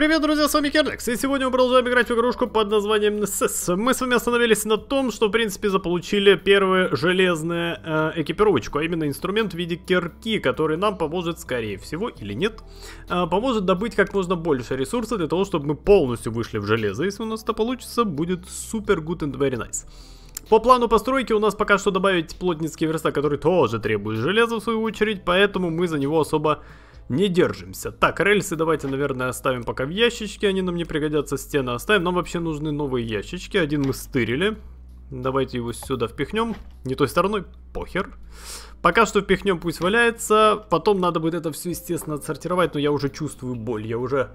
Привет, друзья, с вами Керлекс, и сегодня мы продолжаем играть в игрушку под названием NSS. Мы с вами остановились на том, что, в принципе, заполучили первую железную э, экипировочку, а именно инструмент в виде кирки, который нам поможет, скорее всего, или нет, э, поможет добыть как можно больше ресурсов для того, чтобы мы полностью вышли в железо. Если у нас это получится, будет супер good and very nice. По плану постройки у нас пока что добавить плотницкий верстак, который тоже требует железа в свою очередь, поэтому мы за него особо не держимся. Так, рельсы давайте, наверное, оставим пока в ящичке, они нам не пригодятся, стены оставим. Нам вообще нужны новые ящички, один мы стырили. Давайте его сюда впихнем, не той стороной, похер. Пока что впихнем, пусть валяется, потом надо будет это все, естественно, отсортировать, но я уже чувствую боль, я уже,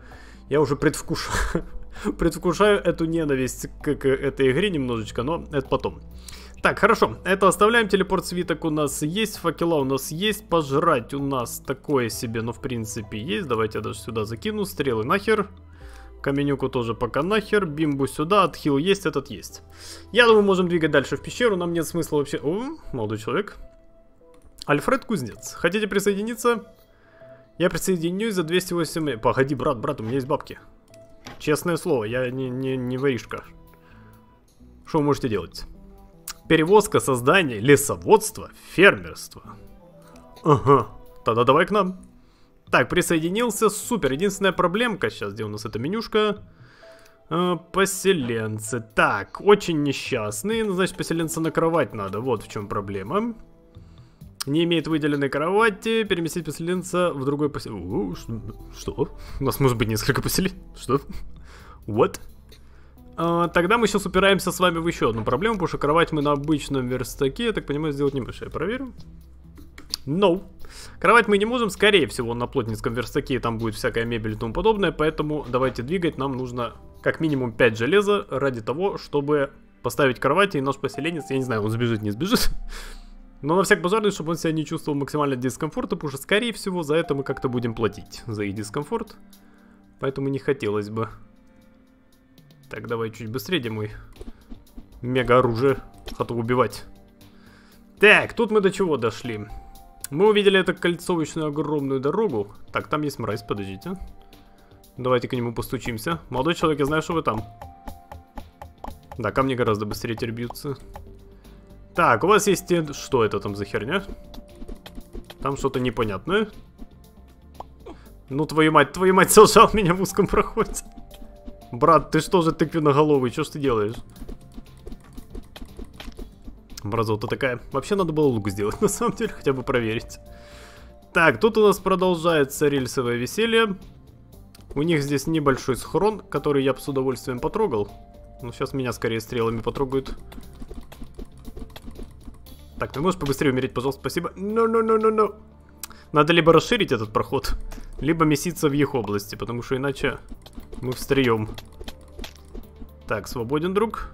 я уже предвкушаю, предвкушаю эту ненависть к, к этой игре немножечко, но это потом. Так, хорошо, это оставляем, телепорт свиток у нас есть, факела у нас есть, пожрать у нас такое себе, ну в принципе есть, давайте я даже сюда закину, стрелы нахер, каменюку тоже пока нахер, бимбу сюда, отхил есть, этот есть. Я думаю, можем двигать дальше в пещеру, нам нет смысла вообще... О, молодой человек. Альфред Кузнец, хотите присоединиться? Я присоединюсь за 208... Погоди, брат, брат, у меня есть бабки. Честное слово, я не, не, не воришка. Что вы можете делать? Перевозка, создание, лесоводство, фермерство. Ага, тогда давай к нам. Так, присоединился, супер. Единственная проблемка сейчас, где у нас эта менюшка? Э, поселенцы. Так, очень несчастные, ну, значит, поселенца накрывать надо. Вот в чем проблема. Не имеет выделенной кровати, переместить поселенца в другой поселение. Что? У нас может быть несколько поселений. Что? What? А, тогда мы сейчас упираемся с вами в еще одну проблему, потому что кровать мы на обычном верстаке, я так понимаю, сделать не можем. Я проверю. No. Кровать мы не можем, скорее всего, на плотницком верстаке там будет всякая мебель и тому подобное, поэтому давайте двигать, нам нужно как минимум 5 железа ради того, чтобы поставить кровать, и наш поселенец, я не знаю, он сбежит, не сбежит, но на всякий пожарный, чтобы он себя не чувствовал максимально дискомфорта, потому что, скорее всего, за это мы как-то будем платить, за их дискомфорт, поэтому не хотелось бы. Так, давай чуть быстрее, где мой мега-оружие. Хочу убивать. Так, тут мы до чего дошли? Мы увидели эту кольцовочную огромную дорогу. Так, там есть мразь, подождите. Давайте к нему постучимся. Молодой человек, я знаю, что вы там. Да, камни гораздо быстрее теперь бьются. Так, у вас есть... Что это там за херня? Там что-то непонятное. Ну, твою мать, твою мать, сажал меня в узком проходе. Брат, ты что же тыквенноголовый? Что ж ты делаешь? Мразота такая. Вообще надо было лук сделать, на самом деле, хотя бы проверить. Так, тут у нас продолжается рельсовое веселье. У них здесь небольшой схрон, который я бы с удовольствием потрогал. Но сейчас меня скорее стрелами потрогают. Так, ты можешь побыстрее умереть, пожалуйста, спасибо. Ну-ну-ну-ну-ну. Надо либо расширить этот проход, либо меситься в их области, потому что иначе мы встреем. Так, свободен, друг.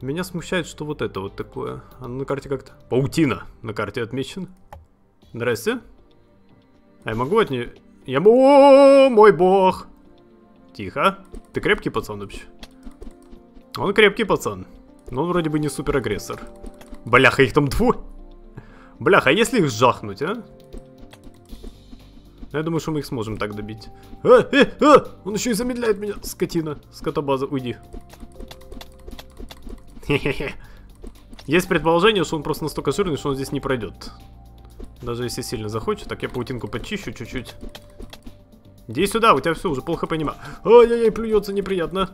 Меня смущает, что вот это вот такое. А на карте как-то... Паутина на карте отмечен. Здрасте. А я могу от нее... Я... О, мой бог! Тихо. Ты крепкий пацан вообще? Он крепкий пацан. Но он вроде бы не супер агрессор. Бляха, их там двое. Бляха, а если их жахнуть, а? Я думаю, что мы их сможем так добить. А, э, а! Он еще и замедляет меня, скотина. Скотобаза, уйди. Хе-хе-хе. Есть предположение, что он просто настолько жирный, что он здесь не пройдет. Даже если сильно захочет. Так, я паутинку почищу чуть-чуть. Иди сюда, у тебя все, уже плохо понимаю. Ай-яй-яй, плюется неприятно.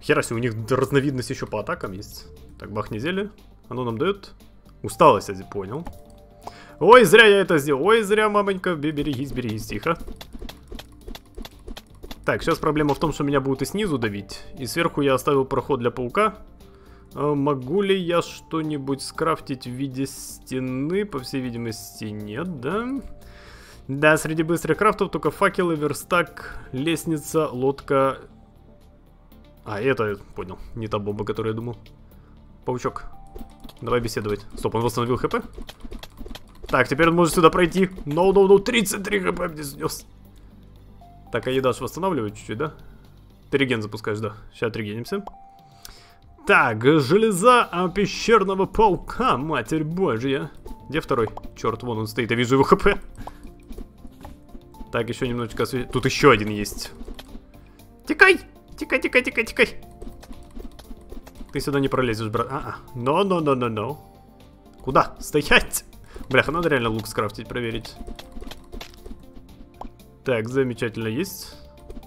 Хераси, у них разновидность еще по атакам есть. Так, бахни зелье. Оно нам дает? Усталость, я понял. Ой, зря я это сделал. Ой, зря, мамонька. Берегись, берегись, тихо. Так, сейчас проблема в том, что меня будут и снизу давить. И сверху я оставил проход для паука. А могу ли я что-нибудь скрафтить в виде стены? По всей видимости, нет, да? Да, среди быстрых крафтов только факелы, верстак, лестница, лодка. А, это, понял, не та бомба, которую я думал. Паучок, давай беседовать. Стоп, он восстановил хп? Так, теперь он может сюда пройти. No, no, no, 33 хп мне снес. Так, а еда восстанавливает чуть-чуть, да? Ты реген запускаешь, да. Сейчас отрегенимся. Так, железа а, пещерного паука, матерь божья. Где второй? Черт, вон он стоит, я вижу его хп. Так, еще немножечко освещения. Тут еще один есть. Тикай! Тикай, тикай, тикай, тикай! Ты сюда не пролезешь, брат. А, а. Но, но, но, но, но. Куда? Стоять! Бляха, надо реально лук скрафтить, проверить. Так, замечательно есть.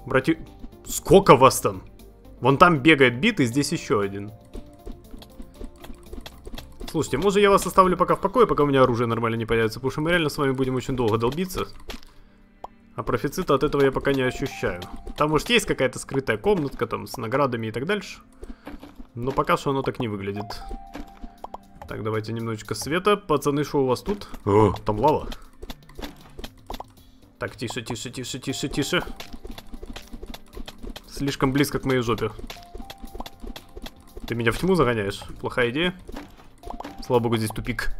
Братья... Сколько вас там? Вон там бегает бит, и здесь еще один. Слушайте, может я вас оставлю пока в покое, пока у меня оружие нормально не появится, потому что мы реально с вами будем очень долго долбиться. А профицита от этого я пока не ощущаю. Там, может, есть какая-то скрытая комнатка там с наградами и так дальше. Но пока что оно так не выглядит. Так, давайте немножечко света. Пацаны, что у вас тут? О, там лава. Так, тише, тише, тише, тише, тише. Слишком близко к моей жопе. Ты меня в тьму загоняешь? Плохая идея. Слава богу, здесь тупик.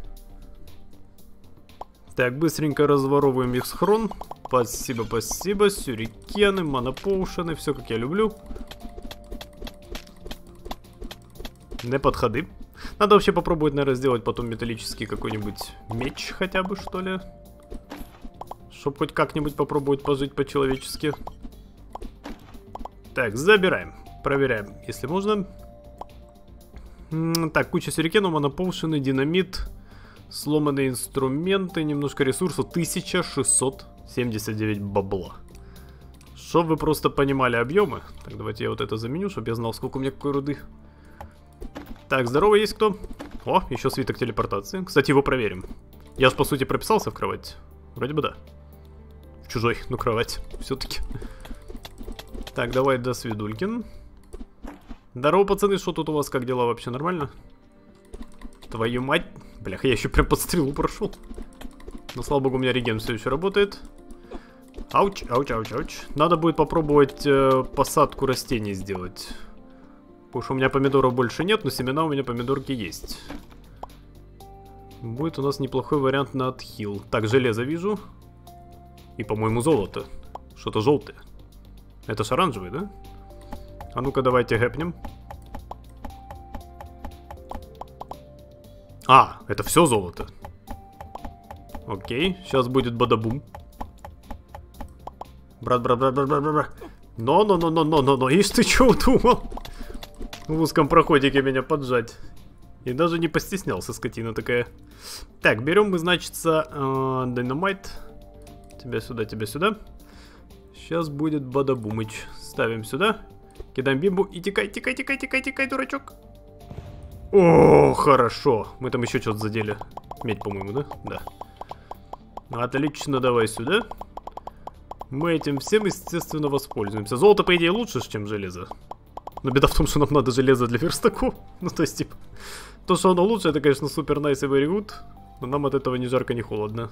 Так, быстренько разворовываем их схрон. Спасибо, спасибо. Сюрикены, монопоушены, все как я люблю. Не подходы. Надо вообще попробовать, наверное, сделать потом металлический какой-нибудь меч хотя бы, что ли. Чтоб хоть как-нибудь попробовать пожить по-человечески. Так, забираем. Проверяем, если можно. Так, куча сюрикенов, монопоушены, динамит, сломанные инструменты, немножко ресурсов. 1679 бабла. Чтоб вы просто понимали объемы. Так, давайте я вот это заменю, чтобы я знал, сколько у меня какой руды. Так, здорово, есть кто? О, еще свиток телепортации. Кстати, его проверим. Я же, по сути, прописался в кровать. Вроде бы да. В чужой, ну, кровать. Все-таки. Так, давай до свидулькин. Здорово, пацаны, что тут у вас, как дела вообще, нормально? Твою мать. Блях, я еще прям под стрелу прошел. Но, слава богу, у меня реген все еще работает. Ауч, ауч, ауч, ауч. Надо будет попробовать э, посадку растений сделать. Потому что у меня помидоров больше нет, но семена у меня помидорки есть. Будет у нас неплохой вариант на отхил. Так, железо вижу. И, по-моему, золото. Что-то желтое. Это же оранжевый, да? А ну-ка, давайте гэпнем. А, это все золото. Окей, сейчас будет бадабум. Брат, брат, брат, брат, брат, брат. Но, но, но, но, но, но, но, ишь ты что удумал? В узком проходике меня поджать. И даже не постеснялся, скотина такая. Так, берем мы, значит, э, динамайт. Тебя сюда, тебя сюда. Сейчас будет Бадабумыч. Ставим сюда. Кидаем бимбу и тикай, тикай, тикай, тикай, тикай, дурачок. О, хорошо. Мы там еще что-то задели. Медь, по-моему, да? Да. Отлично, давай сюда. Мы этим всем, естественно, воспользуемся. Золото, по идее, лучше, чем железо. Но беда в том, что нам надо железо для верстаку. Ну, то есть, типа... То, что оно лучше, это, конечно, супер nice и very good. Но нам от этого ни жарко, ни холодно.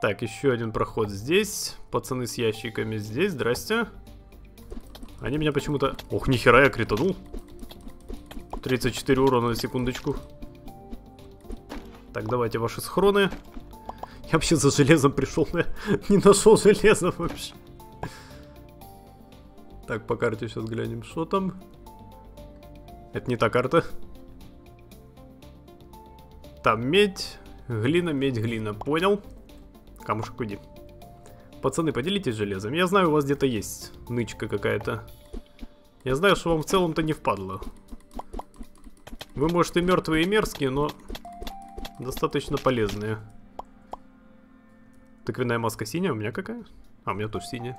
Так, еще один проход здесь. Пацаны с ящиками здесь. Здрасте. Они меня почему-то... Ох, нихера я кританул. 34 урона на секундочку. Так, давайте ваши схроны. Я вообще за железом пришел, я не нашел железа вообще. Так, по карте сейчас глянем, что там. Это не та карта. Там медь, глина, медь, глина. Понял. Камушек уйди. Пацаны, поделитесь железом. Я знаю, у вас где-то есть нычка какая-то. Я знаю, что вам в целом-то не впадло. Вы, может, и мертвые, и мерзкие, но достаточно полезные. Тыквенная маска синяя, у меня какая? А, у меня тоже синяя.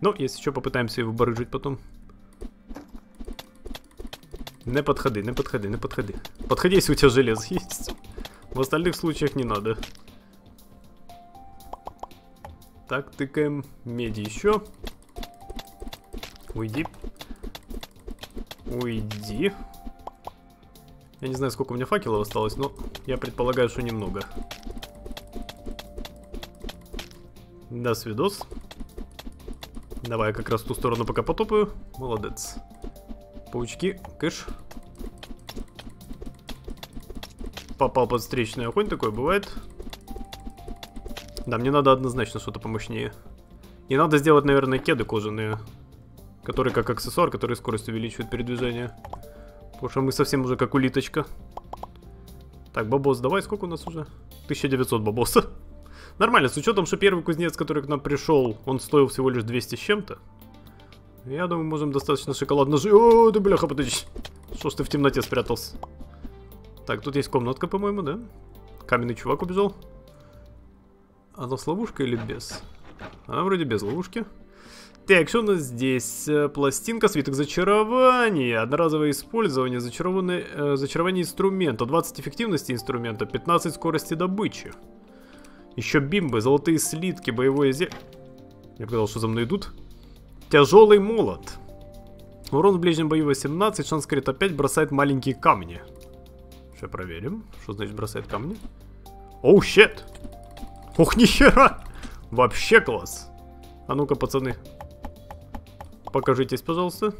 Ну, если еще попытаемся его барыжить потом. Не подходи, не подходи, не подходи. Подходи, если у тебя железо есть. В остальных случаях не надо. Так, тыкаем меди еще. Уйди. Уйди. Я не знаю, сколько у меня факелов осталось, но я предполагаю, что немного. Да, свидос. Давай я как раз в ту сторону пока потопаю. Молодец. Паучки, кыш. Попал под встречный огонь, такое бывает. Да, мне надо однозначно что-то помощнее. И надо сделать, наверное, кеды кожаные. Которые как аксессуар, которые скорость увеличивают передвижение. Потому что мы совсем уже как улиточка. Так, бабос, давай, сколько у нас уже? 1900 бабоса. Нормально, с учетом, что первый кузнец, который к нам пришел, он стоил всего лишь 200 с чем-то. Я думаю, можем достаточно шоколадно жить. О, ты бляха, подожди. Что ж ты в темноте спрятался? Так, тут есть комнатка, по-моему, да? Каменный чувак убежал. Она с ловушкой или без? Она вроде без ловушки. Так, что у нас здесь? Э, пластинка, свиток зачарования, одноразовое использование, зачарованное, э, зачарование инструмента, 20 эффективности инструмента, 15 скорости добычи. Еще бимбы, золотые слитки, боевое зелье. Я показал, что за мной идут. Тяжелый молот. Урон в ближнем бою 18, шанс крит опять бросает маленькие камни. Сейчас проверим, что значит бросает камни. Оу, oh, щет! Ух, нихера! Вообще класс! А ну-ка, пацаны, Покажитесь, пожалуйста.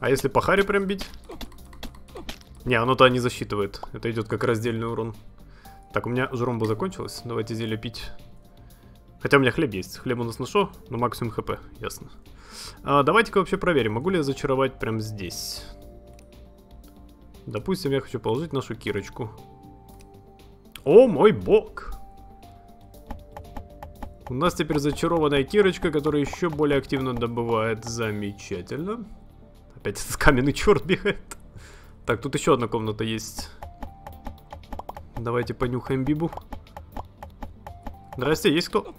А если по харе прям бить? Не, оно-то не засчитывает. Это идет как раздельный урон. Так, у меня жромба закончилась. Давайте зелье пить. Хотя у меня хлеб есть. Хлеб у нас на шо, но максимум хп, ясно. А, Давайте-ка вообще проверим, могу ли я зачаровать прям здесь. Допустим, я хочу положить нашу кирочку. О мой бог! У нас теперь зачарованная кирочка, которая еще более активно добывает. Замечательно. Опять этот каменный черт бегает. Так, тут еще одна комната есть. Давайте понюхаем Бибу. Здрасте, есть кто?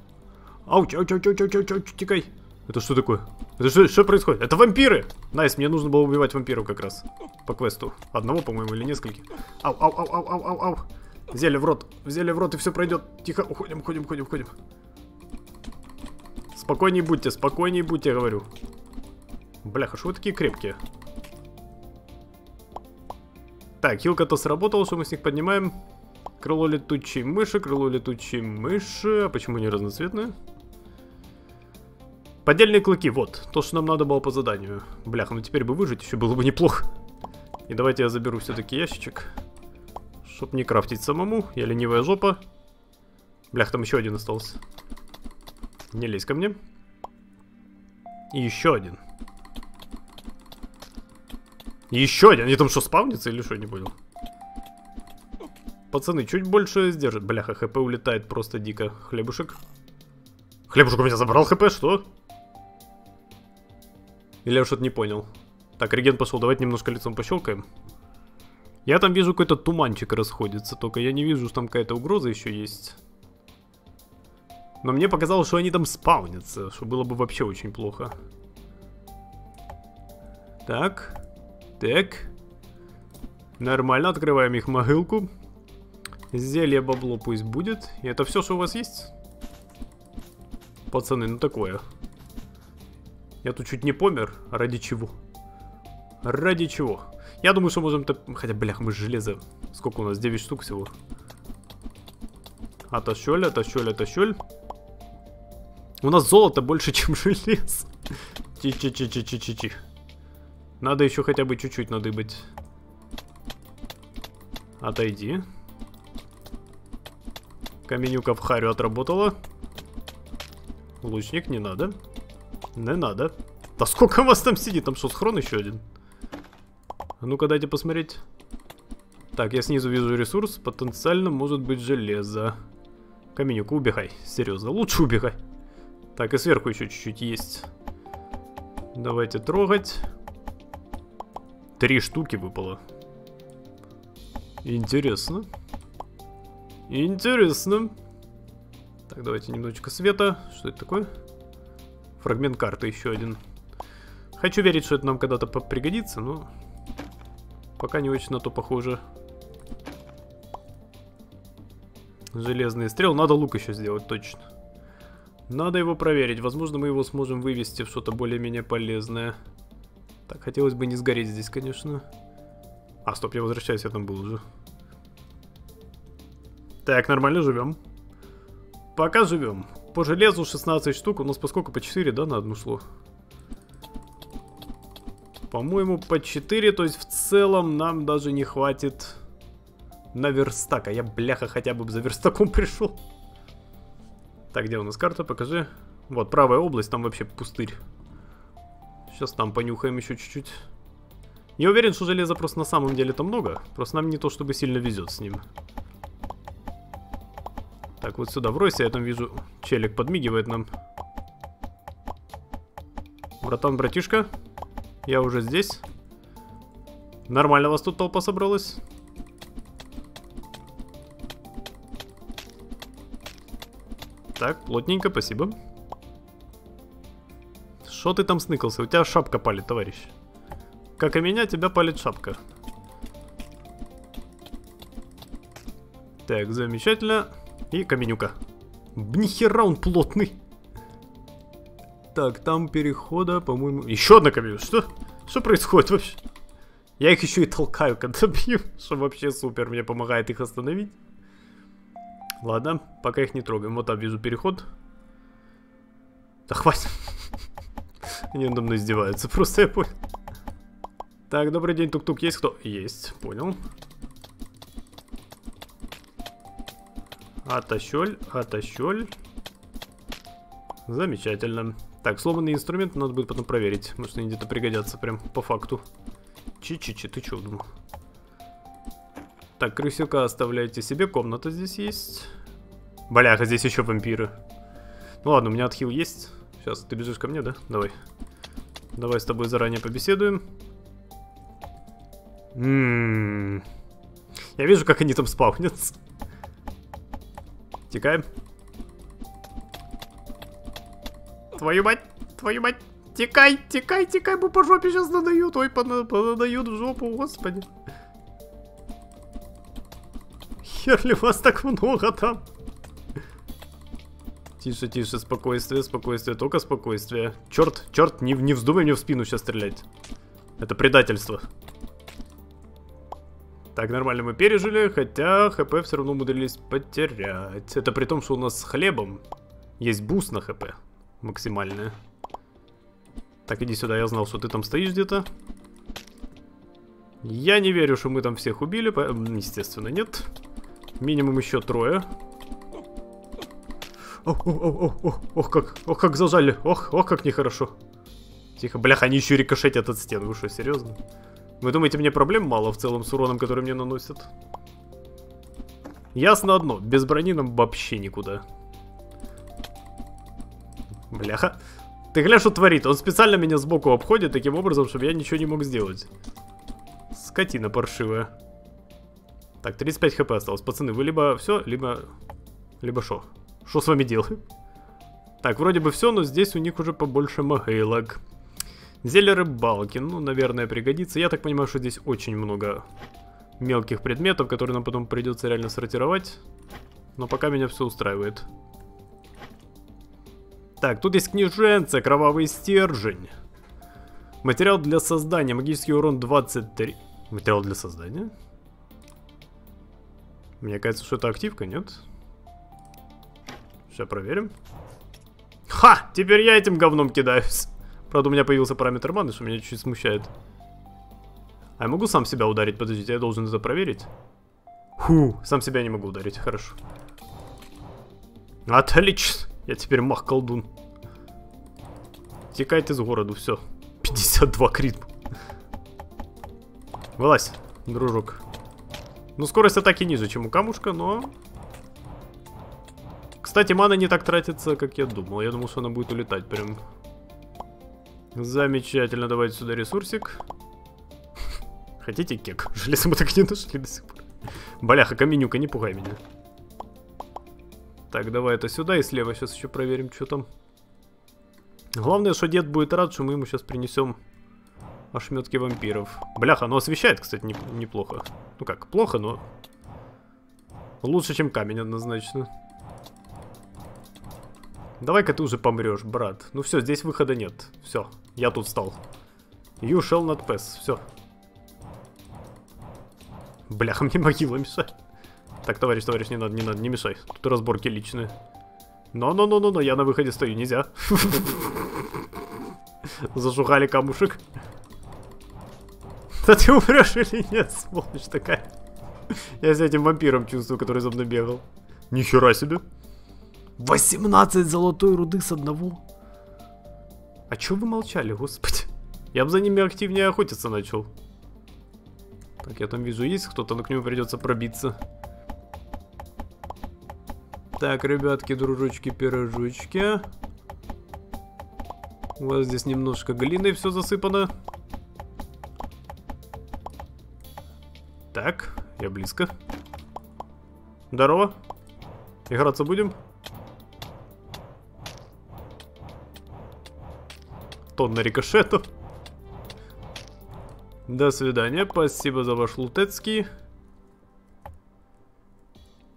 Ouch, ouch, ouch, ouch, ouch, ouch, ouch, тикай. Это что такое? Это что, что происходит? Это вампиры! Nice, мне нужно было убивать вампиров как раз. По квесту. Одного, по-моему, или нескольких. Ау, ау, ау, ау, ау, ау, ау. Зелье в рот. Зелье в рот, и все пройдет. Тихо, уходим, уходим, уходим, уходим. Спокойней будьте, спокойней будьте, говорю. Бляха, что вы такие крепкие? Так, хилка-то сработала, что мы с них поднимаем. Крыло летучей мыши, крыло летучей мыши. А почему не разноцветное? Поддельные клыки, вот. То, что нам надо было по заданию. Бляха, ну теперь бы выжить еще было бы неплохо. И давайте я заберу все-таки ящичек. Чтоб не крафтить самому. Я ленивая жопа. Блях, там еще один остался. Не лезь ко мне. И еще один. Еще один. Они там что, спавнится или что, не понял? Пацаны, чуть больше сдержит. Бляха, хп улетает просто дико. Хлебушек. Хлебушек у меня забрал хп, что? Или я что-то не понял. Так, реген пошел, давайте немножко лицом пощелкаем. Я там вижу какой-то туманчик расходится, только я не вижу, что там какая-то угроза еще есть. Но мне показалось, что они там спаунятся, что было бы вообще очень плохо. Так. Так. Нормально, открываем их могилку. Зелье бабло пусть будет. И это все, что у вас есть? Пацаны, ну такое. Я тут чуть не помер. Ради чего? Ради чего? Я думаю, что можем... Хотя, блях, мы железо... Сколько у нас? 9 штук всего. Отощель, отощель, отощель. У нас золото больше, чем желез. Чи-чи-чи-чи-чи-чи-чи. Надо еще хотя бы чуть-чуть надыбать. Отойди. Каменюка в харю отработала. Лучник, не надо. Не надо. Да сколько вас там сидит? Там что, схрон еще один? А ну-ка дайте посмотреть. Так, я снизу вижу ресурс. Потенциально может быть железо. Каменюка, убегай. Серьезно, лучше убегай. Так, и сверху еще чуть-чуть есть. Давайте трогать. Три штуки выпало. Интересно. Интересно. Так, давайте немножечко света. Что это такое? Фрагмент карты еще один. Хочу верить, что это нам когда-то пригодится, но... Пока не очень на то похоже. Железный стрел. Надо лук еще сделать, точно. Надо его проверить. Возможно, мы его сможем вывести в что-то более-менее полезное. Так, хотелось бы не сгореть здесь, конечно. А, стоп, я возвращаюсь, я там был уже. Так, нормально живем. Пока живем. По железу 16 штук, у нас поскольку по 4, да, на одну шло? По-моему, по 4, то есть в целом нам даже не хватит на верстак. А я, бляха, хотя бы за верстаком пришел. Так, где у нас карта? Покажи. Вот, правая область, там вообще пустырь. Сейчас там понюхаем еще чуть-чуть. Не уверен, что железа просто на самом деле там много. Просто нам не то чтобы сильно везет с ним. Так, вот сюда вройся, я там вижу, челик подмигивает нам. Братан, братишка, я уже здесь. Нормально у вас тут толпа собралась. Так, плотненько, спасибо. Что ты там сныкался? У тебя шапка палит, товарищ. Как и меня, тебя палит шапка. Так, замечательно. И каменюка. Нихера он плотный. Так, там перехода, по-моему... Еще одна каменюка. Что? Что происходит вообще? Я их еще и толкаю, когда бью. Что вообще супер, мне помогает их остановить. Ладно, пока их не трогаем. Вот там вижу переход. Да хватит. Они надо мной издеваются, просто я понял. Так, добрый день, тук-тук, есть кто? Есть, понял. Отощель, отощель. Замечательно. Так, сломанный инструмент надо будет потом проверить. Может, они где-то пригодятся прям по факту. Чи-чи-чи, ты чё думал? Так, крысюка оставляйте себе, комната здесь есть. Бляха, здесь еще вампиры. Ну ладно, у меня отхил есть. Сейчас, ты бежишь ко мне, да? Давай. Давай с тобой заранее побеседуем. Ммм. Я вижу, как они там спавнятся. Текаем. Твою мать, твою мать. Текай, текай, текай, мы по жопе сейчас надают. Ой, понадают в жопу, господи. Хер ли вас так много там? Тише, тише, спокойствие, спокойствие, только спокойствие. Черт, черт, не, не вздумай мне в спину сейчас стрелять. Это предательство. Так, нормально мы пережили, хотя HP все равно умудрились потерять. Это при том, что у нас с хлебом есть буст на HP. Максимальная. Так, иди сюда, я знал, что ты там стоишь где-то. Я не верю, что мы там всех убили, по... естественно, нет. Минимум еще трое. Ох, ох, ох, ох, ох, как, ох, как зажали, ох, ох, как нехорошо. Тихо, блях, они еще рикошетят от стен, вы что, серьезно? Вы думаете, мне проблем мало в целом с уроном, который мне наносят? Ясно одно, без брони нам вообще никуда. Бляха. Ты глянь, что творит. Он специально меня сбоку обходит таким образом, чтобы я ничего не мог сделать. Скотина паршивая. Так, 35 хп осталось. Пацаны, вы либо все, либо... Либо что? Что с вами делаем? Так, вроде бы все, но здесь у них уже побольше могилок. Зелье рыбалки, ну, наверное, пригодится. Я так понимаю, что здесь очень много мелких предметов, которые нам потом придется реально сортировать. Но пока меня все устраивает. Так, тут есть книженца, кровавый стержень. Материал для создания, магический урон 23. Материал для создания? Мне кажется, что это активка, нет? Сейчас проверим. Ха! Теперь я этим говном кидаюсь. Правда, у меня появился параметр маны, что меня чуть-чуть смущает. А я могу сам себя ударить? Подождите, я должен это проверить. Фу, сам себя не могу ударить, хорошо. Отлично. Я теперь мах-колдун. Текает из города, все. 52 крит. Вылазь, дружок. Ну, скорость атаки ниже, чем у камушка, но... Кстати, мана не так тратится, как я думал. Я думал, что она будет улетать прям. Замечательно, давайте сюда ресурсик. Хотите кек? Железо мы так не нашли до сих пор. Бляха, каменюка, не пугай меня. Так, давай это сюда и слева сейчас еще проверим, что там. Главное, что дед будет рад, что мы ему сейчас принесем ошметки вампиров. Бляха, оно освещает, кстати, не, неплохо. Ну как, плохо, но... Лучше, чем камень, однозначно. Давай-ка ты уже помрешь, брат. Ну все, здесь выхода нет. Все, я тут стал. You shall not pass. Все. Бляха, мне могила мешает. Так, товарищ, товарищ, не надо, не надо, не мешай. Тут разборки личные. Но-но-но-но-но, я на выходе стою, нельзя. Зашугали камушек. Да ты умрешь или нет, сволочь такая. Я с этим вампиром чувствую, который за мной бегал. Нихера себе. 18 золотой руды с одного. А чё вы молчали, господи? Я бы за ними активнее охотиться начал. Так, я там вижу, есть кто-то, но к нему придется пробиться. Так, ребятки, дружочки, пирожочки. У вас здесь немножко глиной все засыпано. Так, я близко. Здорово. Играться будем? Тонна рикошетов. До свидания, спасибо за ваш лутецкий.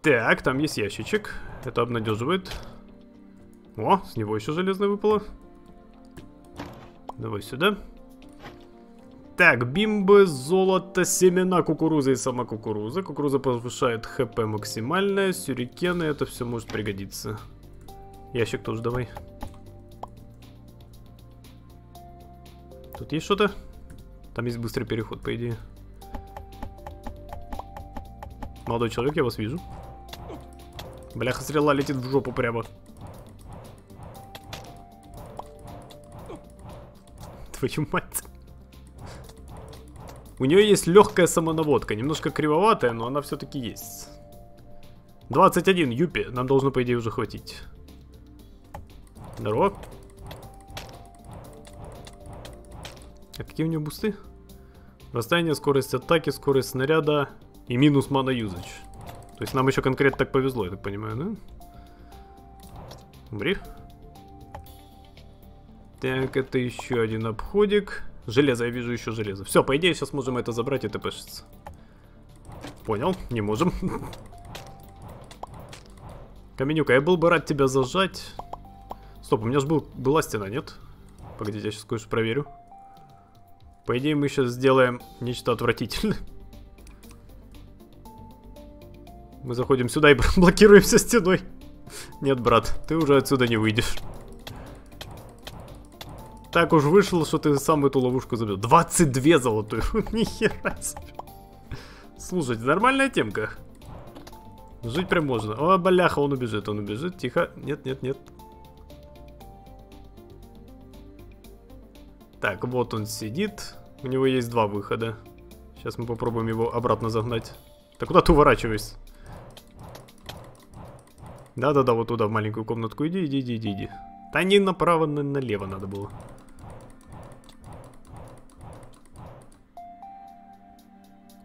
Так, там есть ящичек. Это обнадеживает. О, с него еще железное выпало. Давай сюда. Так, бимбы, золото, семена кукурузы и сама кукуруза. Кукуруза повышает хп максимальное, сюрикены, это все может пригодиться. Ящик тоже давай. Тут есть что-то? Там есть быстрый переход, по идее. Молодой человек, я вас вижу. Бляха, стрела летит в жопу прямо. Твою мать. У нее есть легкая самонаводка, немножко кривоватая, но она все-таки есть. 21, Юпи, нам должно, по идее, уже хватить. Здорово. А какие у нее бусты? Расстояние, скорость атаки, скорость снаряда и минус мана юзач. То есть нам еще конкретно так повезло, я так понимаю, да? Умри. Так, это еще один обходик. Железо, я вижу еще железо. Все, по идее, сейчас можем это забрать и тпшиться. Понял, не можем. Каменюка, я был бы рад тебя зажать. Стоп, у меня же был, была стена, нет? Погодите, я сейчас кое-что проверю. По идее, мы сейчас сделаем нечто отвратительное. Мы заходим сюда и блокируемся стеной. Нет, брат, ты уже отсюда не выйдешь. Так уж вышло, что ты сам эту ловушку забил. 22 золотую. Нихера себе. Слушайте, нормальная темка. Жить прям можно. О, бляха, он убежит, он убежит. Тихо. Нет, нет, нет. Так, вот он сидит. У него есть два выхода. Сейчас мы попробуем его обратно загнать. Так куда ты уворачиваешься? Да-да-да, вот туда, в маленькую комнатку иди, иди, иди, иди. Да не направо, на налево надо было.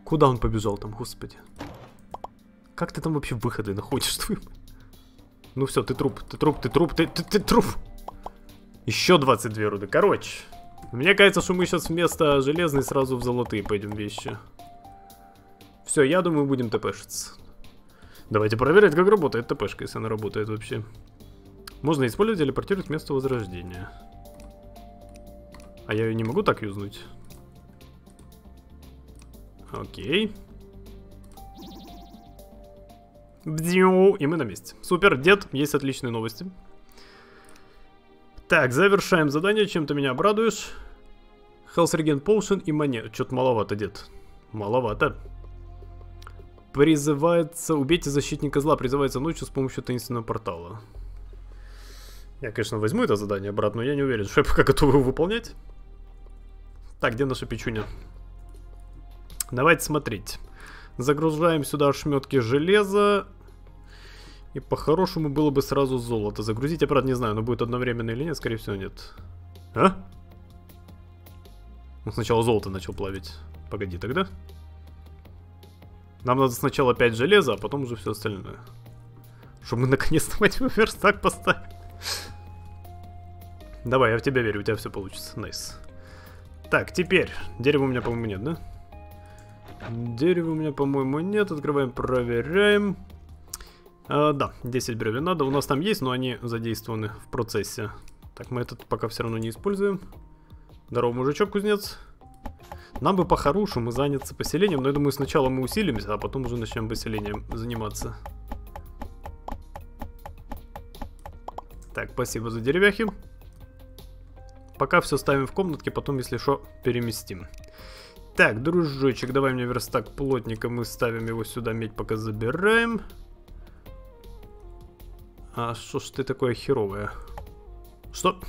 Куда он побежал там, господи? Как ты там вообще выходы находишь? Ну все, ты труп, ты труп, ты труп, ты, ты, ты труп. Еще 22 руды. Короче, мне кажется, что мы сейчас вместо железной сразу в золотые пойдем вещи. Все, я думаю, будем тпшиться. Давайте проверять, как работает ТПшка, если она работает вообще. Можно использовать телепортировать место возрождения. А я ее не могу так юзнуть. Окей. Бдю, и мы на месте. Супер, дед, есть отличные новости. Так, завершаем задание, чем ты меня обрадуешь. Health Regen и монет. Что-то маловато, дед. Маловато. Призывается... Убейте защитника зла. Призывается ночью с помощью таинственного портала. Я, конечно, возьму это задание обратно, но я не уверен, что я пока готов его выполнять. Так, где наша печуня? Давайте смотреть. Загружаем сюда шметки железа. И по-хорошему было бы сразу золото. Загрузить правда, не знаю, но будет одновременно или нет, скорее всего, нет. А? Он сначала золото начал плавить. Погоди, тогда. Нам надо сначала 5 железа, а потом уже все остальное. Чтобы мы наконец-то верстак поставим. Давай, я в тебя верю, у тебя все получится. Nice. Так, теперь. Дерева у меня, по-моему, нет, да? Дерева у меня, по-моему, нет. Открываем, проверяем. А, да, 10 бревен надо. У нас там есть, но они задействованы в процессе. Так, мы этот пока все равно не используем. Здорово, мужичок, кузнец. Нам бы по-хорошему заняться поселением, но я думаю, сначала мы усилимся, а потом уже начнем поселением заниматься. Так, спасибо за деревяхи. Пока все ставим в комнатке, потом, если что, переместим. Так, дружочек, давай мне верстак плотника, мы ставим его сюда, медь пока забираем. А что ж ты такое херовое? Что?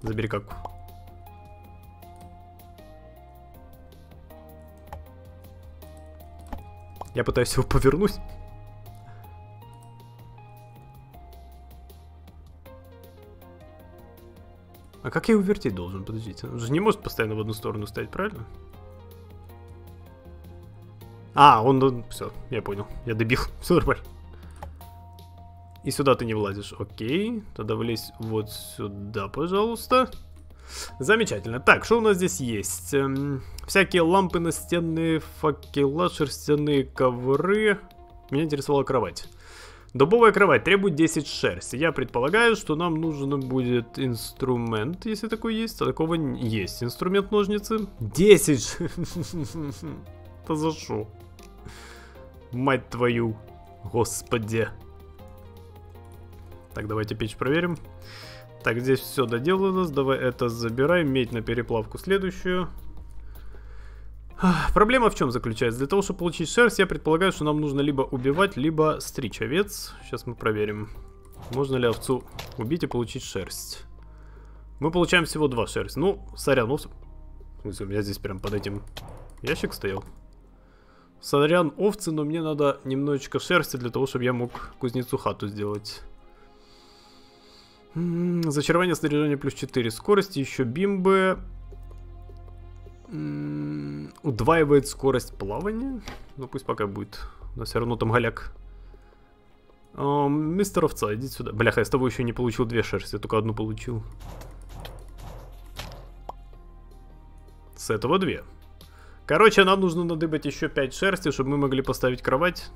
Забери как. Я пытаюсь его повернуть. А как я его вертеть должен? Подождите. Он же не может постоянно в одну сторону стоять, правильно? А, он... он все, я понял. Я добил. Все нормально. И сюда ты не влазишь. Окей. Тогда влезь вот сюда, пожалуйста. Замечательно. Так, что у нас здесь есть? Эм, всякие лампы настенные, факела, шерстяные ковры. Меня интересовала кровать. Дубовая кровать требует 10 шерсти. Я предполагаю, что нам нужен будет инструмент, если такой есть. А такого есть. Инструмент ножницы. 10! Это за что? Мать твою. Господи. Так, давайте печь проверим. Так, здесь все доделано. Давай это забираем. Медь на переплавку следующую. Проблема в чем заключается? Для того, чтобы получить шерсть, я предполагаю, что нам нужно либо убивать, либо стричь овец. Сейчас мы проверим. Можно ли овцу убить и получить шерсть. Мы получаем всего два шерсть. Ну, сорян, ну... У меня здесь прям под этим ящик стоял. Сорян, овцы, но мне надо немножечко шерсти для того, чтобы я мог кузнецу хату сделать. Зачарование снаряжения плюс 4. Скорость, еще бимбы. Удваивает скорость плавания. Ну пусть пока будет. Но все равно там голяк. О, мистер овца, иди сюда. Бляха, я с тобой еще не получил две шерсти, только одну получил. С этого две. Короче, нам нужно надыбать еще 5 шерсти, чтобы мы могли поставить кровать.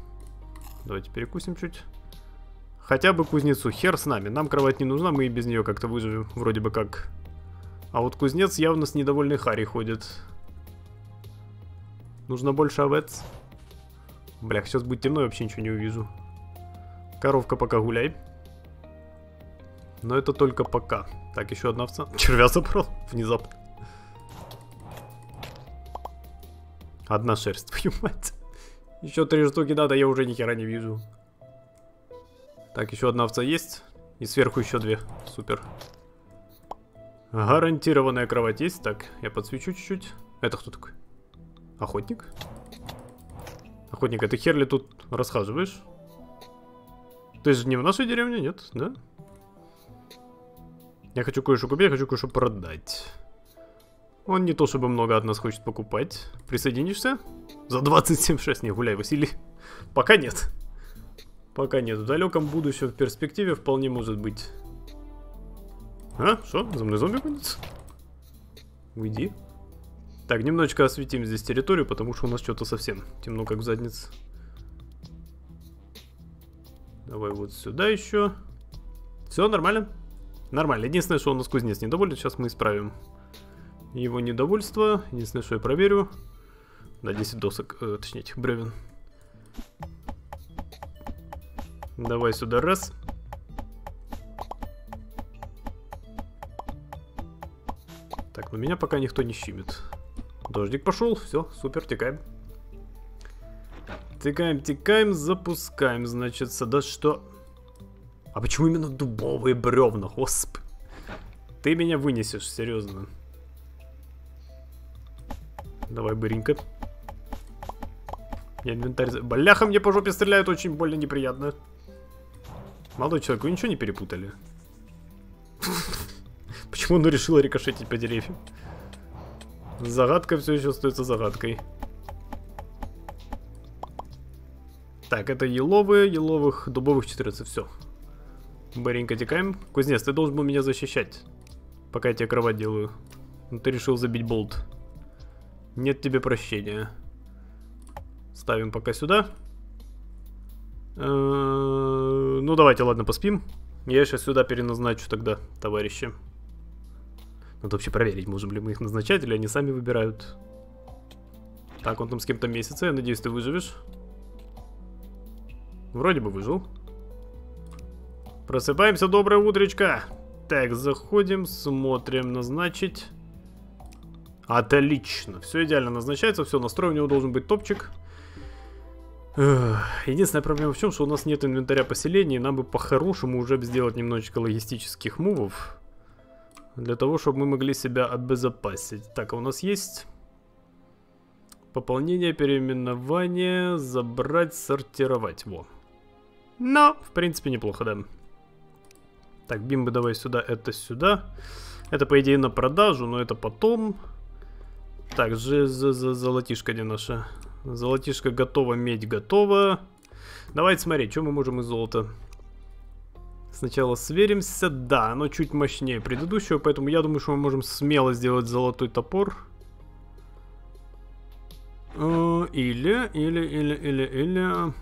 Давайте перекусим чуть. Хотя бы кузнецу, хер с нами. Нам кровать не нужна, мы и без нее как-то выживем. Вроде бы как. А вот кузнец явно с недовольной Хари ходит. Нужно больше овец. Бля, сейчас будет темно, я вообще ничего не увижу. Коровка пока гуляй. Но это только пока. Так, еще одна овца. Червя забрал внезапно. Одна шерсть, твою мать. Еще три штуки надо, я уже ни хера не вижу. Так, еще одна овца есть. И сверху еще две. Супер. Гарантированная кровать есть. Так, я подсвечу чуть-чуть. Это кто такой? Охотник? Охотник, а ты хер ли тут расхаживаешь? Ты же не в нашей деревне, нет? Да? Я хочу кое-что купить, я хочу кое-что продать. Он не то чтобы много от нас хочет покупать. Присоединишься? За 27,6 не гуляй, Василий. Пока нет. Пока нет. В далеком будущем, в перспективе вполне может быть. А? Что? За мной зомби гонится? Уйди. Так, немножечко осветим здесь территорию, потому что у нас что-то совсем темно, как в заднице. Давай вот сюда еще. Все, нормально? Нормально. Единственное, что у нас кузнец недоволен, сейчас мы исправим его недовольство. Единственное, что я проверю. На 10 досок, э, точнее, бревен. Давай сюда раз. Так, но меня пока никто не щимит. Дождик пошел, все, супер, текаем. Текаем, текаем, запускаем, значит, да что... А почему именно дубовые бревна, господи? Ты меня вынесешь, серьезно. Давай, быренько. Я инвентарь... Бляха, мне по жопе стреляют очень больно неприятно. Молодой человек, вы ничего не перепутали? Почему он решил рикошетить по деревьям? Загадка все еще остается загадкой. Так, это еловые, еловых, дубовых 14, все. Быренько текаем. Кузнец, ты должен был меня защищать. Пока я тебе кровать делаю. Но ты решил забить болт. Нет тебе прощения. Ставим пока сюда. Э, ну давайте, ладно, поспим. Я сейчас сюда переназначу тогда, товарищи. Надо вообще проверить, можем ли мы их назначать, или они сами выбирают. Так, он там с кем-то месяца, я надеюсь, ты выживешь. Вроде бы выжил. Просыпаемся, доброе утречко. Так, заходим, смотрим, назначить. Отлично, все идеально назначается, все, настрой у него должен быть топчик. Единственная проблема в чем, что у нас нет инвентаря поселения, и нам бы по-хорошему уже сделать немножечко логистических мувов. Для того, чтобы мы могли себя обезопасить. Так, а у нас есть... Пополнение, переименование, забрать, сортировать. Во. Но, в принципе, неплохо, да. Так, бимбы давай сюда, это сюда. Это, по идее, на продажу, но это потом. Так, же золотишко где наша? Золотишко готово, медь готова. Давайте смотреть, что мы можем из золота. Сначала сверимся. Да, оно чуть мощнее предыдущего, поэтому я думаю, что мы можем смело сделать золотой топор. Э, или, или, или, или, или...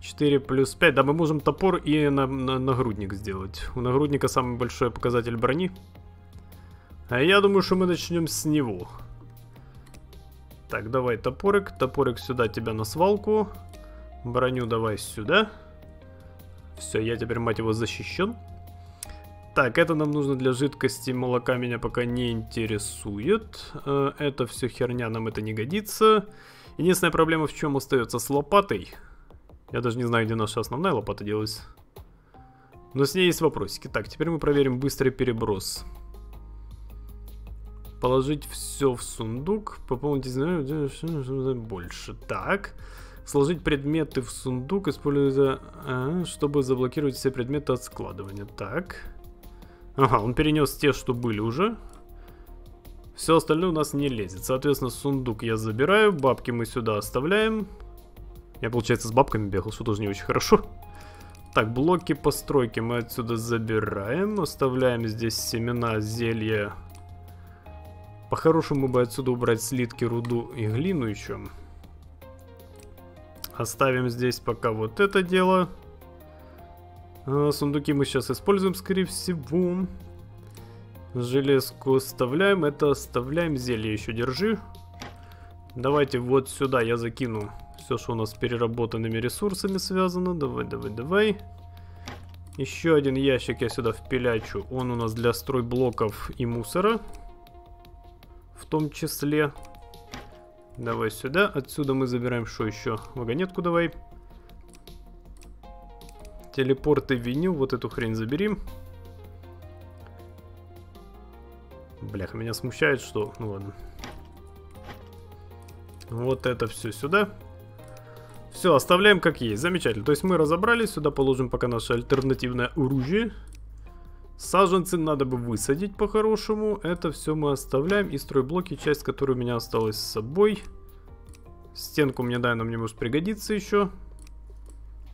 4 плюс 5. Да, мы можем топор и на, на, нагрудник сделать. У нагрудника самый большой показатель брони. А я думаю, что мы начнем с него. Так, давай топорик. Топорик сюда, тебя на свалку. Броню давай сюда. Все, я теперь, мать его, защищен. Так, это нам нужно для жидкости. Молока меня пока не интересует. Э, это все херня, нам это не годится. Единственная проблема в чем остается с лопатой. Я даже не знаю, где наша основная лопата делась. Но с ней есть вопросики. Так, теперь мы проверим быстрый переброс. Положить все в сундук. Пополнить, знаю, больше. Так. Сложить предметы в сундук, используя, а, чтобы заблокировать все предметы от складывания. Так. Ага, он перенес те, что были уже. Все остальное у нас не лезет. Соответственно, сундук я забираю, бабки мы сюда оставляем. Я, получается, с бабками бегал, что тоже не очень хорошо. Так, блоки постройки мы отсюда забираем. Оставляем здесь семена, зелья. По-хорошему бы отсюда убрать слитки, руду и глину еще. Оставим здесь пока вот это дело. А, сундуки мы сейчас используем, скорее всего. Железку оставляем. Это оставляем. Зелье еще держи. Давайте вот сюда я закину все, что у нас с переработанными ресурсами связано. Давай, давай, давай. Еще один ящик я сюда впилячу. Он у нас для стройблоков и мусора. Том числе. Давай сюда. Отсюда мы забираем что еще? Вагонетку давай. Телепорты винил. Вот эту хрень заберем. Бляха, меня смущает, что... Ну ладно. Вот это все сюда. Все, оставляем как есть. Замечательно. То есть мы разобрались. Сюда положим пока наше альтернативное оружие. Саженцы надо бы высадить по-хорошему. Это все мы оставляем. И стройблоки, часть, которая у меня осталась с собой. Стенку мне, да, она мне может пригодиться еще.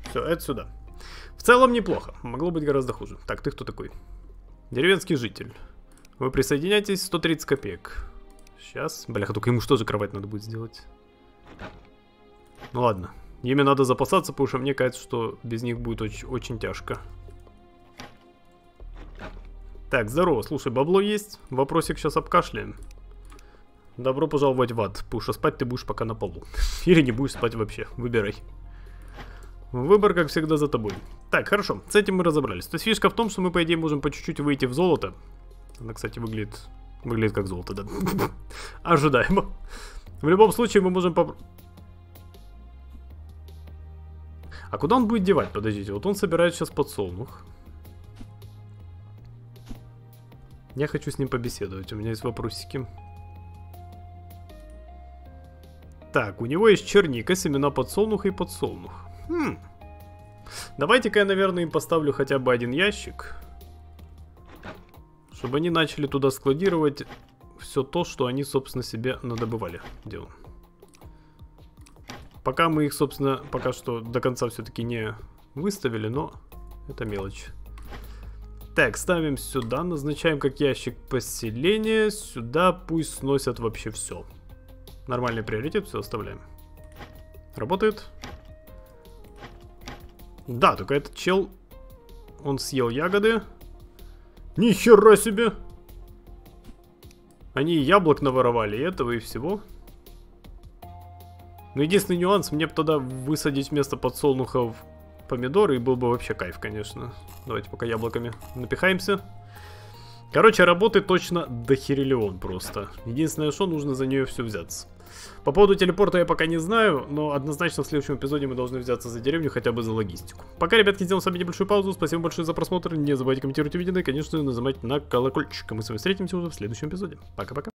Все, это сюда. В целом неплохо. Могло быть гораздо хуже. Так, ты кто такой? Деревенский житель. Вы присоединяйтесь, 130 копеек. Сейчас. Бляха, только ему что же кровать надо будет сделать? Ну ладно, Ими надо запасаться, потому что мне кажется, что без них будет очень, очень тяжко. Так, здорово. Слушай, бабло есть? Вопросик сейчас обкашляем. Добро пожаловать в ад, что спать ты будешь пока на полу. Или не будешь спать вообще. Выбирай. Выбор, как всегда, за тобой. Так, хорошо, с этим мы разобрались. То есть фишка в том, что мы, по идее, можем по чуть-чуть выйти в золото. Она, кстати, выглядит... Выглядит как золото, да. Ожидаемо. В любом случае, мы можем поп А куда он будет девать? Подождите, вот он собирает сейчас подсолнух. Я хочу с ним побеседовать, у меня есть вопросики. Так, у него есть черника, семена подсолнуха и подсолнух. Хм. Давайте-ка я, наверное, им поставлю хотя бы один ящик. Чтобы они начали туда складировать все то, что они, собственно, себе надобывали. Дело. Пока мы их, собственно, пока что до конца все-таки не выставили, но это мелочь. Так, ставим сюда, назначаем как ящик поселения. Сюда пусть сносят вообще все. Нормальный приоритет, все оставляем. Работает. Да, только этот чел, он съел ягоды. Нихера себе! Они яблок наворовали, и этого и всего. Но единственный нюанс, мне бы тогда высадить вместо подсолнухов помидоры, и был бы вообще кайф, конечно. Давайте пока яблоками напихаемся. Короче, работы точно дохерелион просто. Единственное, что нужно за нее все взяться. По поводу телепорта я пока не знаю, но однозначно в следующем эпизоде мы должны взяться за деревню, хотя бы за логистику. Пока, ребятки, сделаем с вами небольшую паузу. Спасибо большое за просмотр. Не забывайте комментировать увиденное и, конечно, нажимать на колокольчик. А мы с вами встретимся уже в следующем эпизоде. Пока-пока.